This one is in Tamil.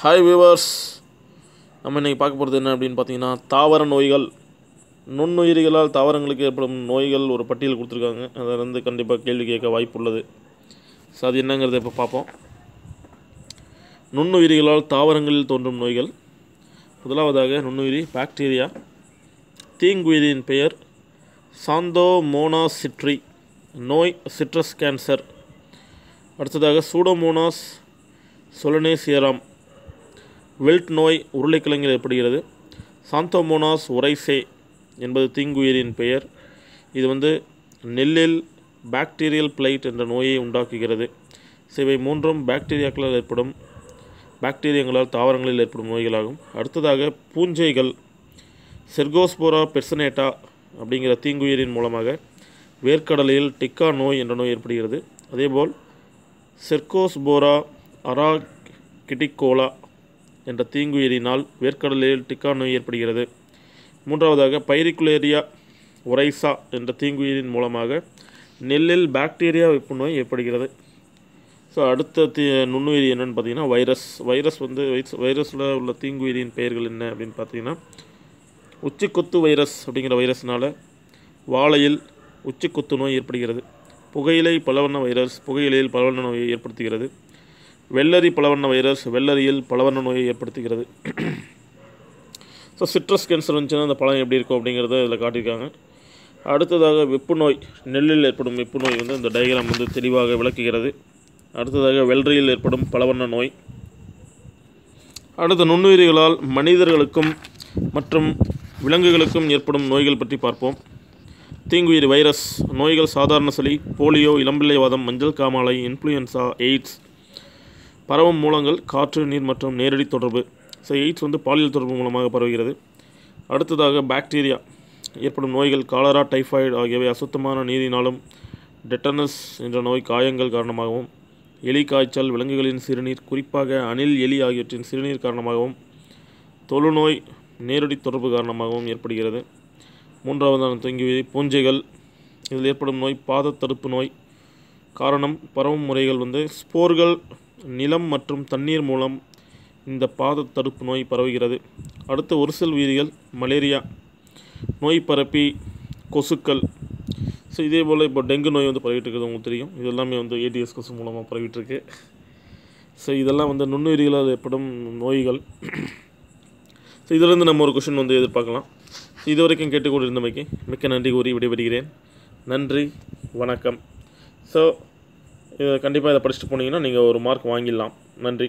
ஹாய் வியூவர்ஸ் நம்ம இன்றைக்கி பார்க்க போகிறது என்ன அப்படின்னு பார்த்தீங்கன்னா தாவர நோய்கள். நுண்ணுயிரிகளால் தாவரங்களுக்கு ஏற்படும் நோய்கள் ஒரு பட்டியல் கொடுத்துருக்காங்க. அதிலிருந்து வந்து கண்டிப்பாக கேள்வி கேட்க வாய்ப்பு உள்ளது ஸோ அது என்னங்கிறத இப்போ பார்ப்போம். நுண்ணுயிரிகளால் தாவரங்களில் தோன்றும் நோய்கள். முதலாவதாக நுண்ணுயிரி பாக்டீரியா தீங்குயிரியின் பெயர் சாந்தோமோனாஸ் சிட்ரி நோய் சிட்ரஸ் கேன்சர் அடுத்ததாக சூடோமோனாஸ் சொலனேசியராம் வெல்ட் நோய் உருளைக்கிழங்கில் ஏற்படுகிறது. சாந்தோமோனாஸ் உரைசே என்பது தீங்குயிரின் பெயர். இது வந்து நெல்லில் பாக்டீரியல் பிளைட் என்ற நோயை உண்டாக்குகிறது. இவை மூன்றும் பாக்டீரியாக்களால் ஏற்படும் பாக்டீரியங்களால் தாவரங்களில் ஏற்படும் நோய்களாகும். அடுத்ததாக பூஞ்சைகள் செர்கோஸ்போரா பெர்சனேட்டா அப்படிங்கிற தீங்குயிரின் மூலமாக வேர்க்கடலையில் டிக்கா நோய் என்ற நோய் ஏற்படுகிறது. அதேபோல் செர்கோஸ்போரா அராகிடிகோலா என்ற தீங்குயிரினால் வேர்க்கடலையில் டிக்கா நோய் ஏற்படுகிறது. மூன்றாவதாக பைரிகுலேரியா ஒரைசா என்ற தீங்குயிரின் மூலமாக நெல்லில் பாக்டீரியா வெப்பு நோய் ஏற்படுகிறது. ஸோ அடுத்த தீ நுண்ணுயிரி என்னென்னு பார்த்தீங்கன்னா வைரஸ். வைரஸ் வந்து வைரஸில் உள்ள தீங்குயிரியின் பெயர்கள் என்ன அப்படின்னு பார்த்தீங்கன்னா உச்சிக்கொத்து வைரஸ் அப்படிங்கிற வைரஸ்னால் வாழையில் உச்சிக்கொத்து நோய் ஏற்படுகிறது. புகையிலை பலவண்ண வைரஸ் புகையிலையில் பலவண்ண நோயை ஏற்படுத்துகிறது. வெள்ளரி பலவண்ண வைரஸ் வெள்ளரியில் பலவண்ண நோயை ஏற்படுத்துகிறது. ஸோ சிட்ரஸ் கேன்சர் வந்துச்சுன்னா அந்த பழம் எப்படி இருக்கும் அப்படிங்கிறத இதில் காட்டியிருக்காங்க. அடுத்ததாக வெப்பு நோய் நெல்லில் ஏற்படும் வெப்பு நோய் வந்து இந்த டயக்ராம் வந்து தெளிவாக விளக்குகிறது. அடுத்ததாக வெள்ளரியில் ஏற்படும் பலவண்ண நோய். அடுத்த நுண்ணுயிரிகளால் மனிதர்களுக்கும் மற்றும் விலங்குகளுக்கும் ஏற்படும் நோய்கள் பற்றி பார்ப்போம். தீங்குயிர் வைரஸ் நோய்கள் சாதாரண சளி போலியோ இளம்பிள்ளைவாதம் மஞ்சள் காமாலை இன்ஃப்ளூயன்சா எய்ட்ஸ் பரவும் மூலங்கள் காற்று நீர் மற்றும் நேரடி தொடர்பு. ஸோ எய்ட்ஸ் வந்து பாலியல் தொடர்பு மூலமாக பரவுகிறது. அடுத்ததாக பாக்டீரியா ஏற்படும் நோய்கள் காலரா டைஃபாய்டு ஆகியவை அசுத்தமான நீரினாலும் டெட்டனஸ் என்ற நோய் காயங்கள் காரணமாகவும் எலி காய்ச்சல் விலங்குகளின் சிறுநீர் குறிப்பாக அணில் எலி ஆகியவற்றின் சிறுநீர் காரணமாகவும் தொழுநோய் நேரடி தொடர்பு காரணமாகவும் ஏற்படுகிறது. மூன்றாவதான தொங்கியுயிரி பூஞ்சைகள். இதில் ஏற்படும் நோய் பாத தடுப்பு நோய். காரணம் பரவும் முறைகள் வந்து ஸ்போர்கள் நிலம் மற்றும் தண்ணீர் மூலம் இந்த பாத தடுப்பு நோய் பரவுகிறது. அடுத்து ஒரு சில உயிரிகள் மலேரியா நோய் பரப்பி கொசுக்கள். ஸோ இதே போல் இப்போ டெங்கு நோய் வந்து பரவிட்டு இருக்குது உங்களுக்கு தெரியும். இது எல்லாமே வந்து ஏடிஎஸ் கொசு மூலமாக பரவிட்டுருக்கு. ஸோ இதெல்லாம் வந்து நுண்ணுயிரிகளால் ஏற்படும் நோய்கள். ஸோ இதிலிருந்து நம்ம ஒரு கொஷின் வந்து எதிர்பார்க்கலாம். இது வரைக்கும் கேட்டுக்கொண்டிருந்தமைக்கு மிக்க நன்றி கூறி விடைபெறுகிறேன். நன்றி வணக்கம். ஸோ கண்டிப்பாக இதை படிச்சுட்டு போனீங்கன்னா நீங்கள் ஒரு மார்க் வாங்கிடலாம். நன்றி.